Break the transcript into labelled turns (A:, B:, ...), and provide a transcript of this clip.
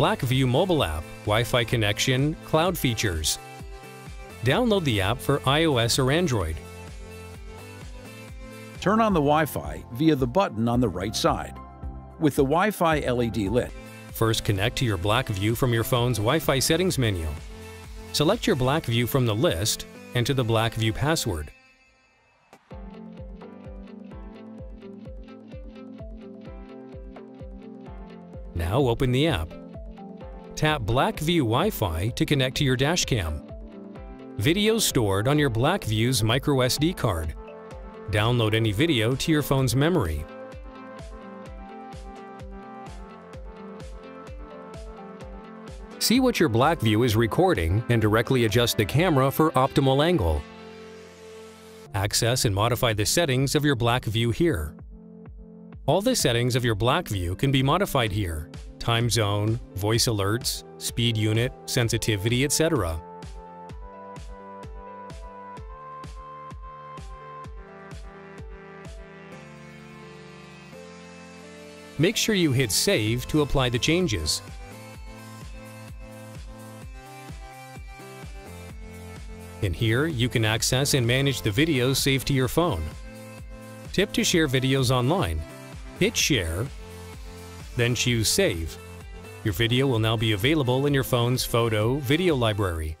A: BlackVue mobile app, Wi-Fi connection, cloud features. Download the app for iOS or Android.
B: Turn on the Wi-Fi via the button on the right side. With the Wi-Fi LED lit,
A: First connect to your BlackVue from your phone's Wi-Fi settings menu. Select your BlackVue from the list, and enter the BlackVue password. Now open the app. Tap BlackVue Wi-Fi to connect to your dashcam. Videos stored on your BlackVue's microSD card. Download any video to your phone's memory. See what your BlackVue is recording and directly adjust the camera for optimal angle. Access and modify the settings of your BlackVue here. All the settings of your BlackVue can be modified here. Time zone, voice alerts, speed unit, sensitivity, etc. Make sure you hit Save to apply the changes. In here, you can access and manage the videos saved to your phone. Tip to share videos online. Hit Share, then choose Save. Your video will now be available in your phone's photo video library.